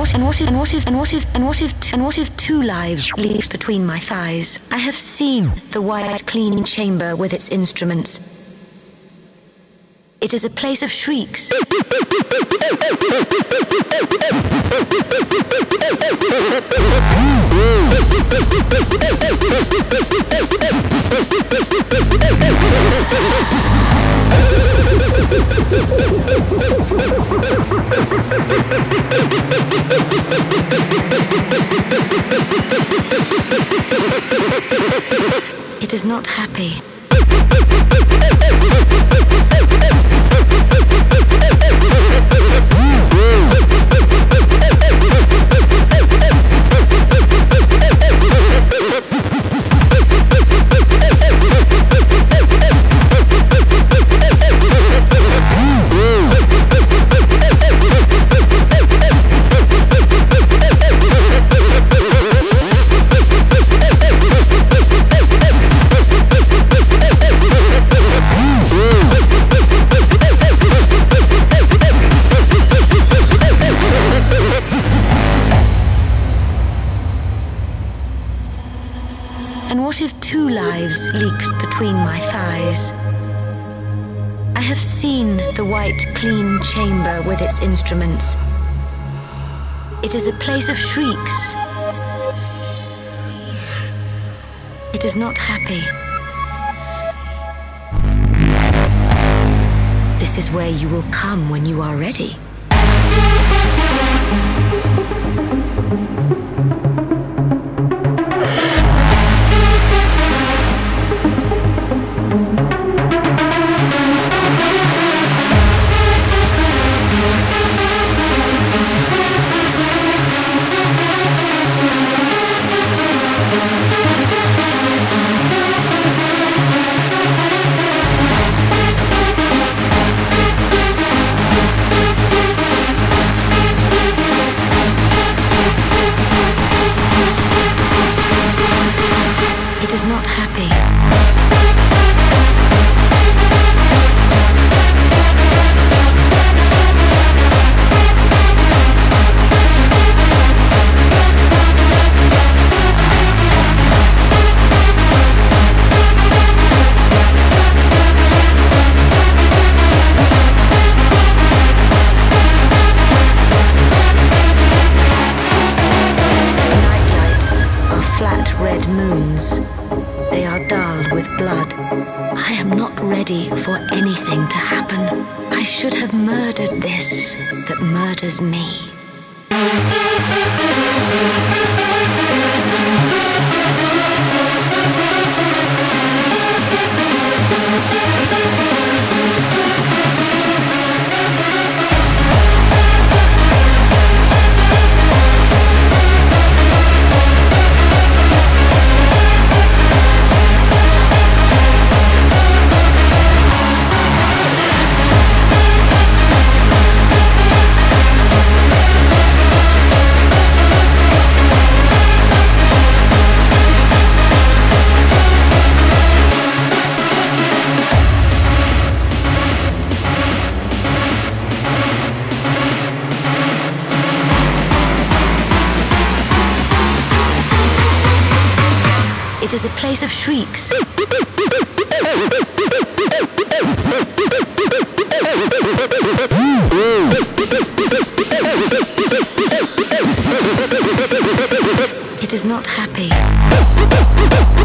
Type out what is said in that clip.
what and what if and what if and what if and what if and what if two lives leaves between my thighs? I have seen the white clean chamber with its instruments. It is a place of shrieks. is not happy. And what if two lives leaked between my thighs? I have seen the white, clean chamber with its instruments. It is a place of shrieks. It is not happy. This is where you will come when you are ready. Is not happy. Red moons. They are dull with blood. I am not ready for anything to happen. I should have murdered this that murders me. It is a place of shrieks. It is not happy.